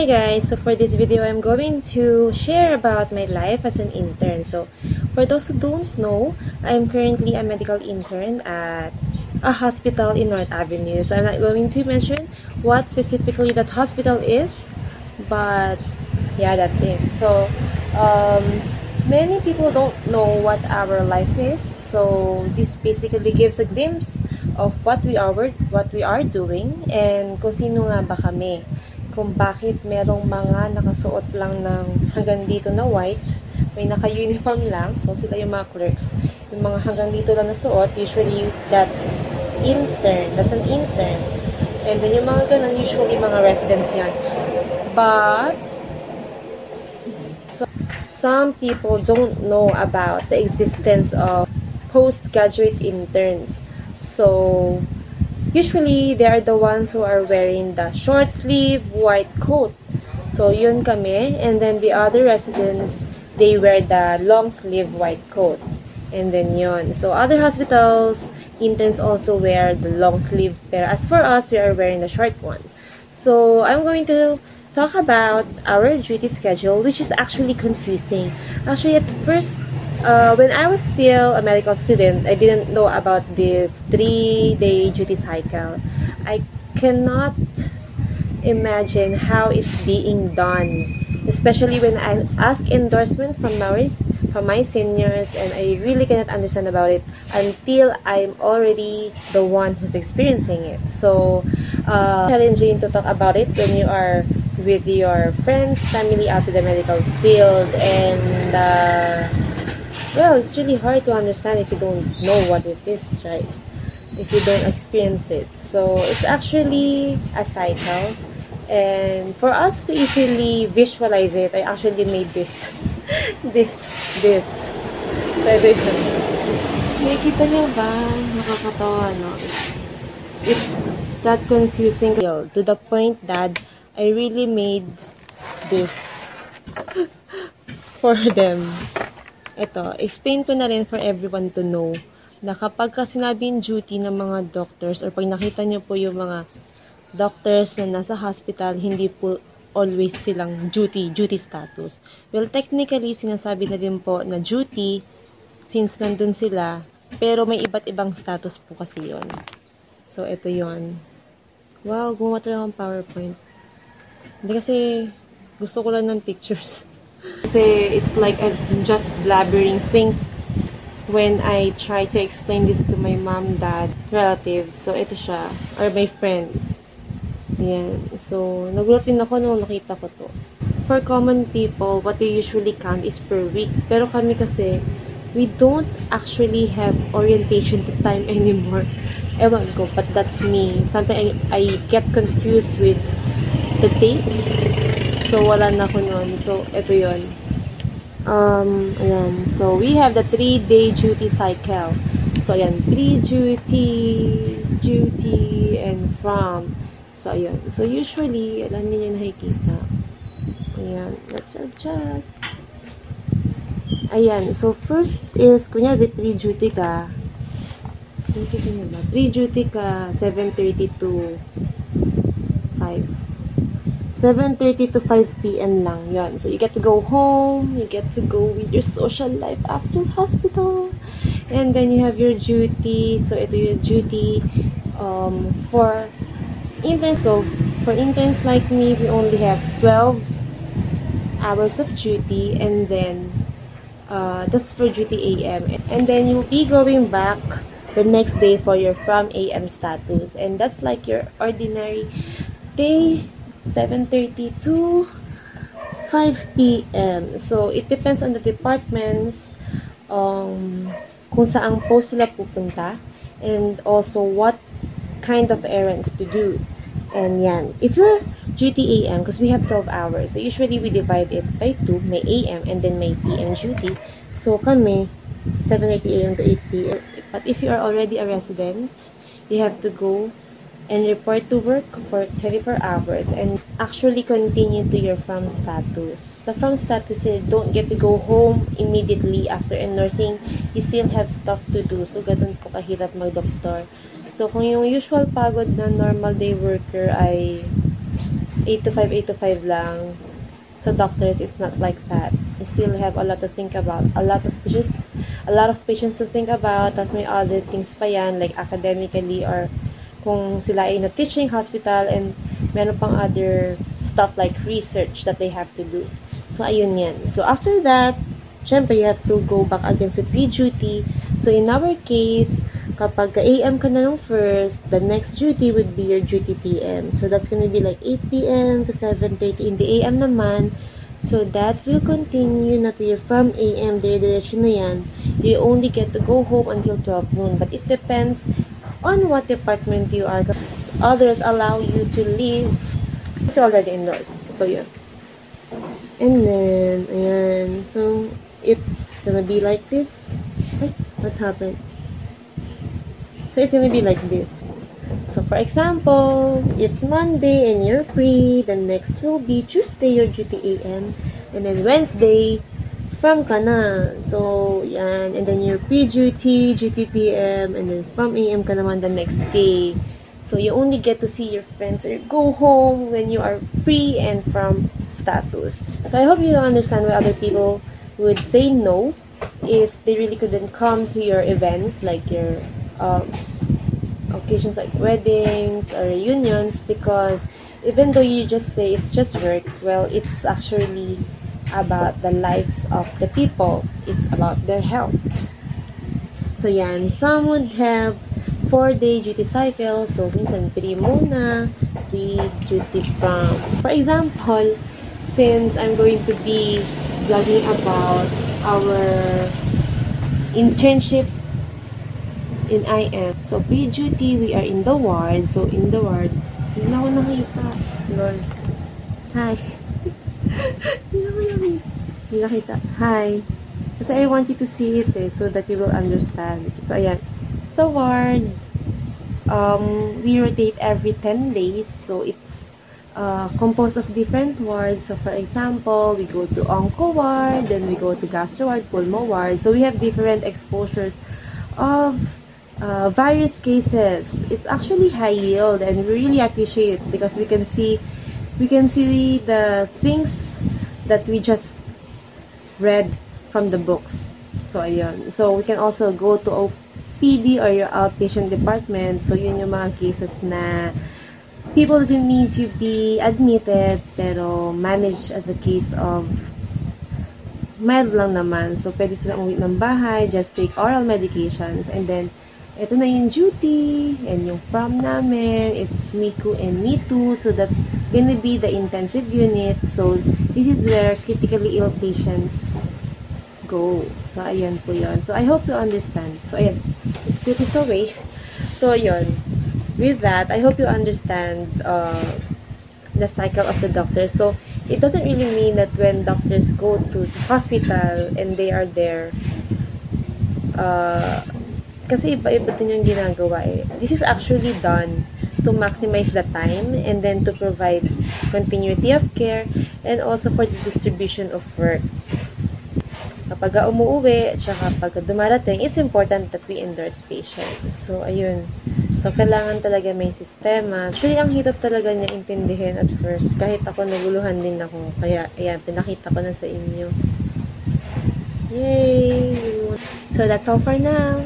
Hi guys, so for this video I'm going to share about my life as an intern. So for those who don't know, I'm currently a medical intern at a hospital in North Avenue. So I'm not going to mention what specifically that hospital is, but yeah, that's it. So um, many people don't know what our life is. So this basically gives a glimpse of what we are what we are doing and kung sino nga ba kami kung bakit merong mga nakasuot lang ng hanggang dito na white, may naka-uniform lang, so sila yung mga clerks. Yung mga hanggang dito lang na suot, usually that's intern, that's an intern. And then yung mga ganun, usually mga residents yan. But, so, some people don't know about the existence of postgraduate interns. So, Usually, they are the ones who are wearing the short sleeve white coat. So, yun kami. And then the other residents, they wear the long sleeve white coat. And then yun. So, other hospitals, interns also wear the long sleeve. Pero as for us, we are wearing the short ones. So, I'm going to talk about our duty schedule, which is actually confusing. Actually, at first, uh, when I was still a medical student, I didn't know about this three-day duty cycle. I cannot imagine how it's being done, especially when I ask endorsement from my, from my seniors, and I really cannot understand about it until I'm already the one who's experiencing it. So, uh, challenging to talk about it when you are with your friends, family outside the medical field, and uh, well, it's really hard to understand if you don't know what it is, right? If you don't experience it. So, it's actually a cycle. And for us to easily visualize it, I actually made this. this. This. So, yun. Nakikita niyo ba? Nakakatawa, no? It's, it's that confusing to the point that I really made this for them. Ito, explain ko na rin for everyone to know na kapag ka sinabing duty ng mga doctors or pag nakita nyo po yung mga doctors na nasa hospital, hindi po always silang duty, duty status. Well, technically, sinasabi na din po na duty since nandun sila, pero may iba't ibang status po kasi yon So, ito yon Wow, gumawa talaga ng PowerPoint. Hindi kasi gusto ko lang ng pictures. Kasi it's like I'm just blabbering things when I try to explain this to my mom, dad, relatives. So, ito siya. Or my friends. Yan. So, nagulat din ako nung nakita ko to. For common people, what they usually count is per week. Pero kami kasi, we don't actually have orientation to time anymore. Ewan ko, but that's me. Sometimes I, I get confused with the dates So, wala na ako nun. So, ito yon Um, ayan. So, we have the 3-day duty cycle. So, ayan. Pre-duty, duty, and from. So, ayan. So, usually, alam niyo yung nakikita. Ayan. Let's adjust. Ayan. So, first is, kunyari, pre-duty ka. Pre-duty ka, 7.30 to 5. 7.30 to 5 p.m. lang yon So, you get to go home, you get to go with your social life after hospital, and then you have your duty. So, ito yung duty um, for interns. So, for interns like me, we only have 12 hours of duty, and then uh, that's for duty AM. And then you'll be going back the next day for your from AM status. And that's like your ordinary day 7.30 to 5 p.m. So, it depends on the departments um, kung saan po sila pupunta and also what kind of errands to do. And yan. If you're duty AM, because we have 12 hours, so usually we divide it by 2, may AM and then may PM duty. So, kami, 7.30 AM to 8 PM. But if you are already a resident, you have to go and report to work for 24 hours and actually continue to your from status. Sa from status, you don't get to go home immediately after nursing. You still have stuff to do. So, ganun po kahirap mag-doktor. So, kung yung usual pagod na normal day worker ay 8 to 5, 8 to 5 lang. So doctors, it's not like that. You still have a lot to think about. A lot of patients, a lot of patients to think about. Tapos may other things pa yan, like academically or kung sila ay na teaching hospital and meron pang other stuff like research that they have to do. So, ayun yan. So, after that, syempre, you have to go back again sa pre-duty. So, in our case, kapag AM ka na nung first, the next duty would be your duty PM. So, that's gonna be like 8 PM to 7.30 in the AM naman. So, that will continue na to your from AM, dire-diretso na yan. You only get to go home until 12 noon. But it depends on what department you are. Others allow you to leave. It's already indoors. So, yeah. And then, ayan. So, it's gonna be like this. Wait, what happened? So, it's gonna be like this. So, for example, it's Monday and you're free. The next will be Tuesday, your duty AM. And then Wednesday, from ka na. So, yan. And then your pre-duty, duty PM, and then from AM ka naman the next day. So, you only get to see your friends or go home when you are pre and from status. So, I hope you understand why other people would say no if they really couldn't come to your events like your um, occasions like weddings or reunions because even though you just say it's just work, well, it's actually about the lives of the people. It's about their health. So, yan. Some would have four-day duty cycle. So, minsan, three muna. Three duty from. For example, since I'm going to be vlogging about our internship in IM. So, pre-duty, we are in the ward. So, in the ward, hindi ako nakita. Lords. Hi. Nakita. Hi. Kasi I want you to see it eh, so that you will understand. So, ayan. So, ward, um, we rotate every 10 days. So, it's uh, composed of different wards. So, for example, we go to onco ward, then we go to gastro ward, pulmo ward. So, we have different exposures of uh, various cases. It's actually high yield and we really appreciate it because we can see we can see the things that we just read from the books. So, ayun. So, we can also go to OPD or your outpatient department. So, yun yung mga cases na people doesn't need to be admitted pero managed as a case of mild lang naman. So, pwede silang umuwi ng bahay, just take oral medications, and then, ito na yung duty, and yung prom namin, it's Miku and Mitu, so that's gonna be the intensive unit. So, this is where critically ill patients go. So, ayan po yun. So, I hope you understand. So, ayan. It's pretty so way. So, yun. With that, I hope you understand uh, the cycle of the doctor. So, it doesn't really mean that when doctors go to the hospital and they are there, uh, kasi iba-iba din yung ginagawa eh. This is actually done to maximize the time and then to provide continuity of care and also for the distribution of work. Kapag umuwi at saka pag dumarating, it's important that we endorse patients. So, ayun. So, kailangan talaga may sistema. Actually, ang hirap talaga niya intindihin at first. Kahit ako, naguluhan din ako. Kaya, ayan, pinakita ko na sa inyo. Yay! So, that's all for now.